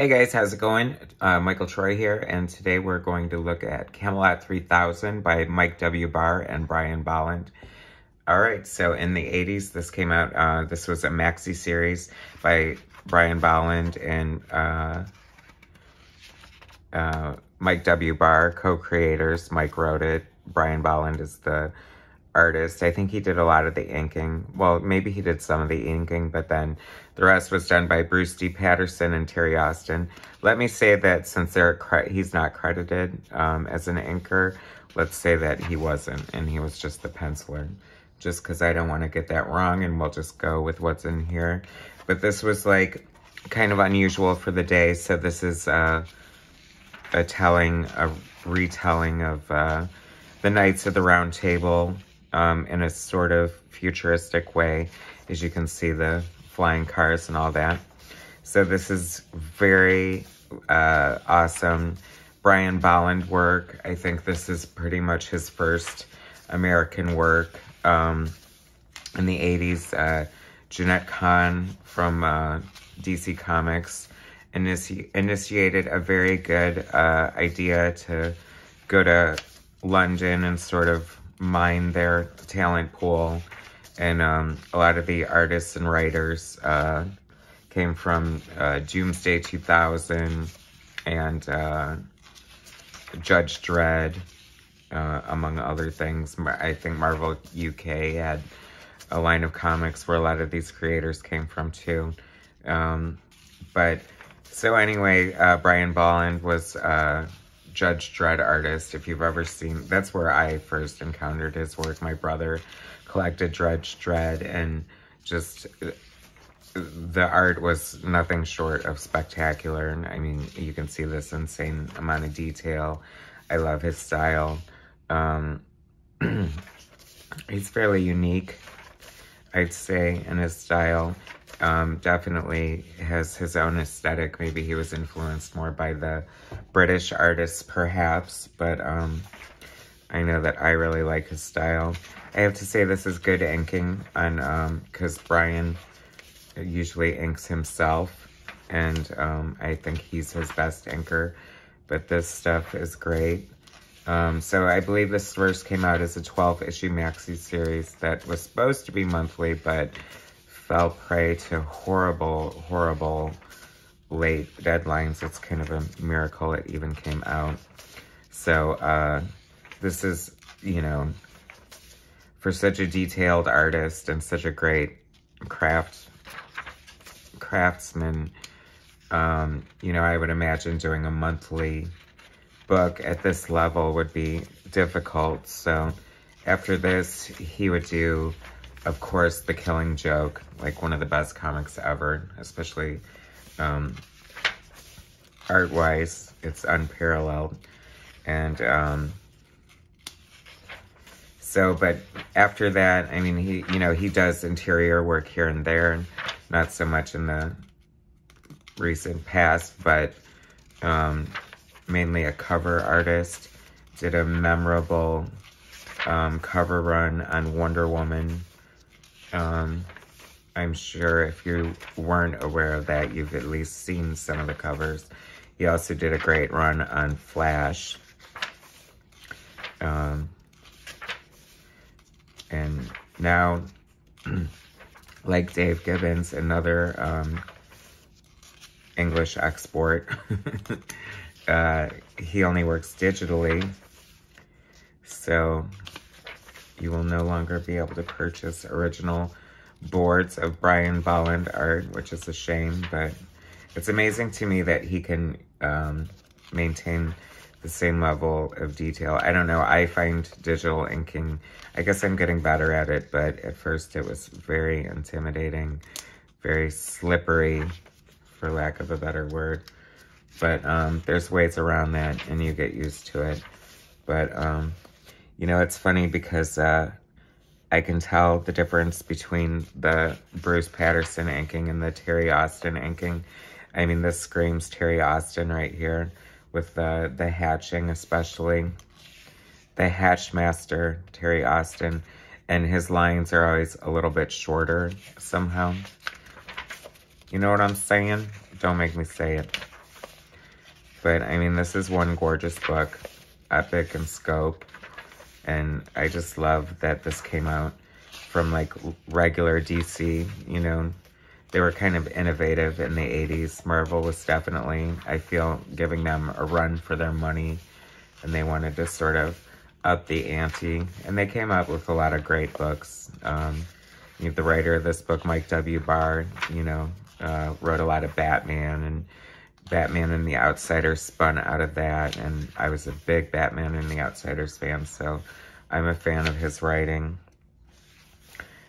Hey guys, how's it going? Uh, Michael Troy here, and today we're going to look at Camelot 3000 by Mike W. Barr and Brian Bolland. All right, so in the 80s, this came out, uh, this was a maxi series by Brian Bolland and uh, uh Mike W. Barr, co-creators. Mike wrote it. Brian Bolland is the artist. I think he did a lot of the inking. Well, maybe he did some of the inking, but then the rest was done by Bruce D. Patterson and Terry Austin. Let me say that since he's not credited um, as an inker, let's say that he wasn't, and he was just the penciler. Just because I don't want to get that wrong, and we'll just go with what's in here. But this was like kind of unusual for the day, so this is uh, a telling, a retelling of uh, the Knights of the Round Table um, in a sort of futuristic way, as you can see the flying cars and all that. So this is very uh, awesome Brian Bolland work. I think this is pretty much his first American work. Um, in the 80s, uh, Jenette Kahn from uh, DC Comics initi initiated a very good uh, idea to go to London and sort of mine their talent pool. And um, a lot of the artists and writers uh, came from uh, Doomsday 2000 and uh, Judge Dredd, uh, among other things. I think Marvel UK had a line of comics where a lot of these creators came from too. Um, but so anyway, uh, Brian Bolland was uh, Judge Dredd artist. If you've ever seen, that's where I first encountered his work. My brother collected Judge Dredd and just the art was nothing short of spectacular. And I mean, you can see this insane amount of detail. I love his style. Um, he's fairly unique, I'd say, in his style um, definitely has his own aesthetic. Maybe he was influenced more by the British artists, perhaps, but um, I know that I really like his style. I have to say this is good inking on because um, Brian usually inks himself, and um, I think he's his best inker. But this stuff is great. Um, so I believe this first came out as a 12-issue maxi series that was supposed to be monthly, but fell prey to horrible, horrible late deadlines. It's kind of a miracle it even came out. So uh, this is, you know, for such a detailed artist and such a great craft craftsman, um, you know, I would imagine doing a monthly book at this level would be difficult. So after this, he would do of course, The Killing Joke, like one of the best comics ever, especially um, art-wise. It's unparalleled. And um, so, but after that, I mean, he, you know, he does interior work here and there, not so much in the recent past, but um, mainly a cover artist. Did a memorable um, cover run on Wonder Woman um, I'm sure if you weren't aware of that, you've at least seen some of the covers. He also did a great run on Flash. Um, and now, like Dave Gibbons, another um, English export, uh, he only works digitally. So you will no longer be able to purchase original boards of Brian Bolland art, which is a shame, but it's amazing to me that he can um, maintain the same level of detail. I don't know, I find digital inking, I guess I'm getting better at it, but at first it was very intimidating, very slippery, for lack of a better word. But um, there's ways around that, and you get used to it. But um, you know, it's funny because uh, I can tell the difference between the Bruce Patterson inking and the Terry Austin inking. I mean, this screams Terry Austin right here with the, the hatching especially. The Hatchmaster, Terry Austin, and his lines are always a little bit shorter somehow. You know what I'm saying? Don't make me say it. But, I mean, this is one gorgeous book, epic in scope. And I just love that this came out from, like, regular DC, you know. They were kind of innovative in the 80s. Marvel was definitely, I feel, giving them a run for their money. And they wanted to sort of up the ante. And they came up with a lot of great books. Um, you know, the writer of this book, Mike W. Barr, you know, uh, wrote a lot of Batman and Batman and the Outsiders spun out of that. And I was a big Batman and the Outsiders fan, so I'm a fan of his writing.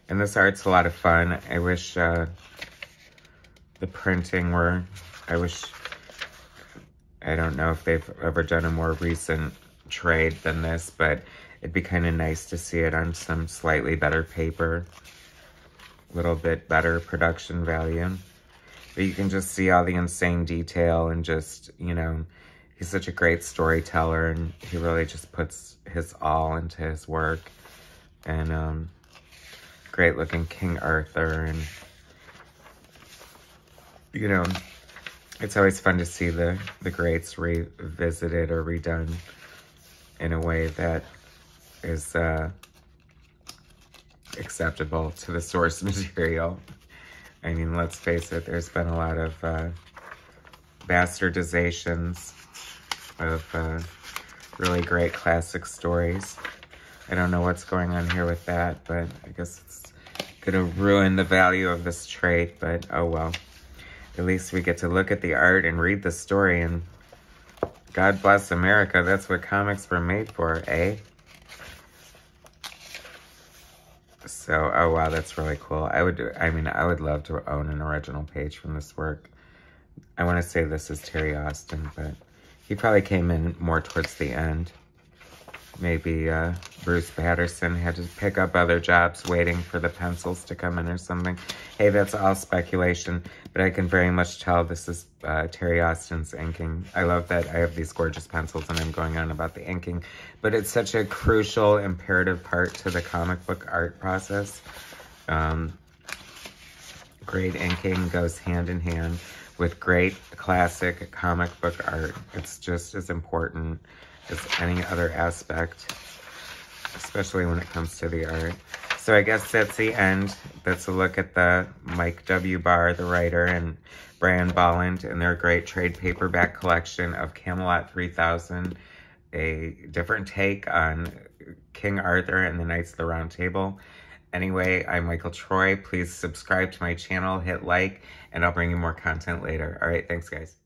And this art's a lot of fun. I wish uh, the printing were, I wish, I don't know if they've ever done a more recent trade than this, but it'd be kind of nice to see it on some slightly better paper. A little bit better production value. You can just see all the insane detail and just, you know, he's such a great storyteller and he really just puts his all into his work. And um, great looking King Arthur and, you know, it's always fun to see the, the greats revisited or redone in a way that is uh, acceptable to the source material. I mean, let's face it, there's been a lot of uh, bastardizations of uh, really great classic stories. I don't know what's going on here with that, but I guess it's gonna ruin the value of this trade, but oh well. At least we get to look at the art and read the story and God bless America. That's what comics were made for, eh? So, oh wow, that's really cool. I would, I mean, I would love to own an original page from this work. I want to say this is Terry Austin, but he probably came in more towards the end. Maybe uh, Bruce Patterson had to pick up other jobs waiting for the pencils to come in or something. Hey, that's all speculation, but I can very much tell this is uh, Terry Austin's inking. I love that I have these gorgeous pencils and I'm going on about the inking, but it's such a crucial, imperative part to the comic book art process. Um, great inking goes hand in hand with great classic comic book art. It's just as important as any other aspect, especially when it comes to the art. So I guess that's the end. That's a look at the Mike W. Barr, the writer, and Brian Bolland and their great trade paperback collection of Camelot 3000, a different take on King Arthur and the Knights of the Round Table. Anyway, I'm Michael Troy. Please subscribe to my channel, hit like, and I'll bring you more content later. All right, thanks, guys.